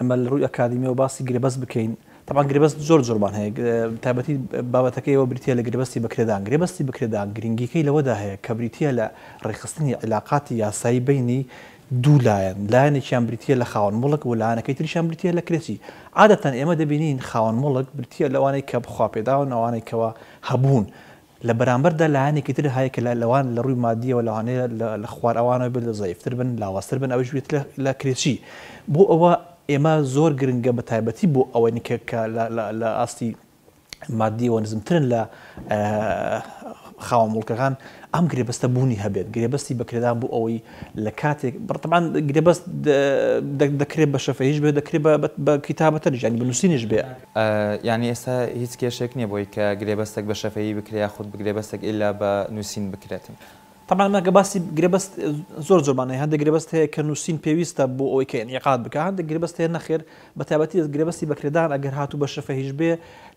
ئەمە لە ڕووی ئەکادیمیەوە باسی گرێبەست بکەین، تەبعەن گرێبەست زۆر جۆرمان هەیە، بەتایبەتی بابەتەکەی ئێوە بریتییە لە گرێبەستی بەکرێدان، گرێبەستی بەکرێدان گرنگییەکەی لەوەدا هەیە کە بریتییە لە ڕێکخستنی عیلاقاتی یاسایی بەینی دوو لایەن، لایەنێکیان بریتییە لە خاوەن موڵک و لایەنەکەی تریشیان بریتییە لە کرێچی، عادەتەن ئێمە دەبینین خاوەن موڵک بریتییە لەوانەی کە بخواپێداون، ئەوانەی کەوا هەبوون، لە بەرامبەردا لایەنێکی تر هەیە کە لەوان لە ڕووی مادییەوە لەوانەیە لە خوار ئەوانەوە بێت لە زەیفتر بن لاوازتر بن ئەویش بێت لە کرێچی بۆ ئەوە ئێمە زۆر گرنگە بە تایبەتی بۆ ئەوەنی کە کە لە ئاستی مادیەوە نزمترن لە خاوەن مڵکەکان ئەم گرێبەستە بوونی هەبێت گرێبەستی بەکرێدان بۆ ئەوەی لە کاتێک بڕتمان گرێبەست دەکرێت بە شەفەیش بێت دەکرێت بە کتابەتەر ژیانی بنووسینش بێ ئە یانی ئێستا هیچ کێشەیەک نیە بۆی کە گرێبەستەک بە شەفەیی بکرێ یاخود بگرێبەستەک ئیلا بە نوسین بکرێتن. تەبعەن مە گە باسی گرێبەست زۆر زۆر مان هەیە هەندێک گرێبەست هەیە کە نوسین پێویستە بۆ ئەوەی کە ئینعیقاد بکا هەندێک گرێبەست هەیە نەخێر بە تایبەتی دەست گرێبەستی بەکرێدان ئەگەر هاتوو بە شەفەهیش بێ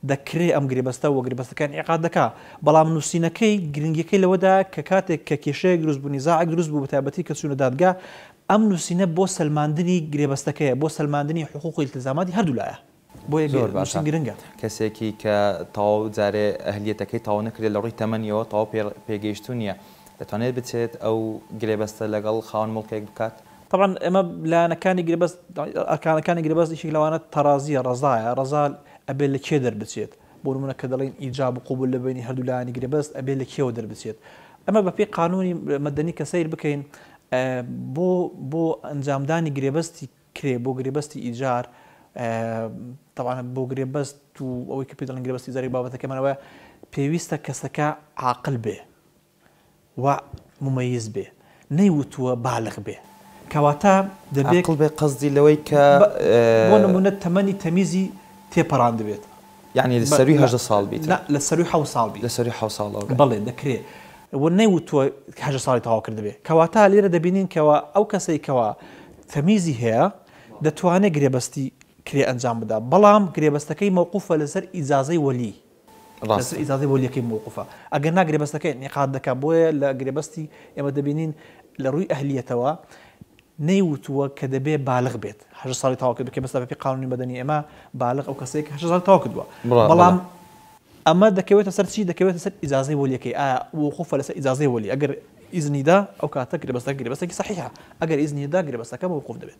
دە کرێ ئەم گرێبەستە وە گرێبەستەکە ئینعیقاد دەکا بەڵام نوسینەکەی گرنگیەکەی لەوە دا کە کاتێک کە کێشەیەک دروست بوو نیزاعێک دروست بوو بە تایبەتی کە چوونە دادگا ئەم نوسینە بۆ سەلماندنی گرێبەستەکەیە بۆ سەلماندنی حقوق و ئیلتزاماتی هەردوو لایە. بۆیە زۆر باشە نووسین گرنگە. کەسێکی کە تەواو جارێ ئەهلیەتەکەی تەواو نەکردێت لە ڕووی تەمەنیەوە تەواو پێ پێگەیشتوو نییە دەتوانێت بچێت ئەو گرێبەستە لەگەڵ خاوەن موڵکێک بکات؟ تەبعەن ئێمە لایەنەکانی گرێبەست ئەرکانەکانی گرێبەست یەکێک لەوانە تەڕازییە ڕەزایە ڕەزا ئەبێت لە کێ دەربچێت بۆ نموونە کە دەڵێین ئیجاب و قبول لە بەینی هەردوو لایەنی گرێبەست ئەبێت لە کێوە دەربچێت ئەمە بەپێی قانوونی مەدەنی کە سەیر بکەین بۆ بۆ ئەنجامدانی گرێبەستی کرێ بۆ گرێبەستی ئیجار تەبعەن بۆ گرێبەست و ئەوەی کە پێ دەڵێن گرێبەستی ئیجاری بابەتەکەمان ئەوەیە پێویستە کەسەکە عاقل بێ و ممیز بێ نەیوتووە بالغ بێ کەواتە دەبێت عاقڵ بێ قەزدی لەوەی کە بۆ نموونە تەمەنی تەمیزی تێپەڕاندبێت یانی لە سەروی هەژدە ساڵ بیت. نا لە سەروی حەوت ساڵ بیت. لە سەروی حەوت ساڵ ەوە بێ. بەڵێ دەکرێ. وە نەیوتووە هەژدە ساڵی تەواو کردبێ. کەواتە لێرە دەبینین کەوا ئەو کەسەی کەوا تەمیزی هەیە دەتوانێ گرێبەستی کرێ ئەنجام بدا بەڵام گرێبەستەکەی مەوقوفە لەسەر ئیجازەی وەلی لەسەر ڕاستە. ئیجازەی وەلیەکەی مەوقوفە ئەگەر نا گرێبەستەکە ئینعیقاد دەکا بۆیە لە گرێبەستی ئێمە دەبینین لە ڕووی ئەهلیەتەوە نەیوتووە کە دەبێ بالغ بێت هەژدە ساڵی تەواو کردبێت کە مەسەلە بەپێی قانونی مەدەنی ئێمە بالغ ئەو کەسەیە کە هەژدە ساڵی تەواو کردووە بەڵام ئەمە دەکەوێتە سەر چی دەکەوێتە سەر ئیجازەی وەلیەکەی ئایا وقوفە لەسەر ئیجازەی وەلی ئەگەر ئیزنی دا ئەو کاتە گرێبەستەکە گرێبەستێکی سەحیحە ئەگەر ئیزنی نەدا گرێبەستەکە بە وقوف دەبێت.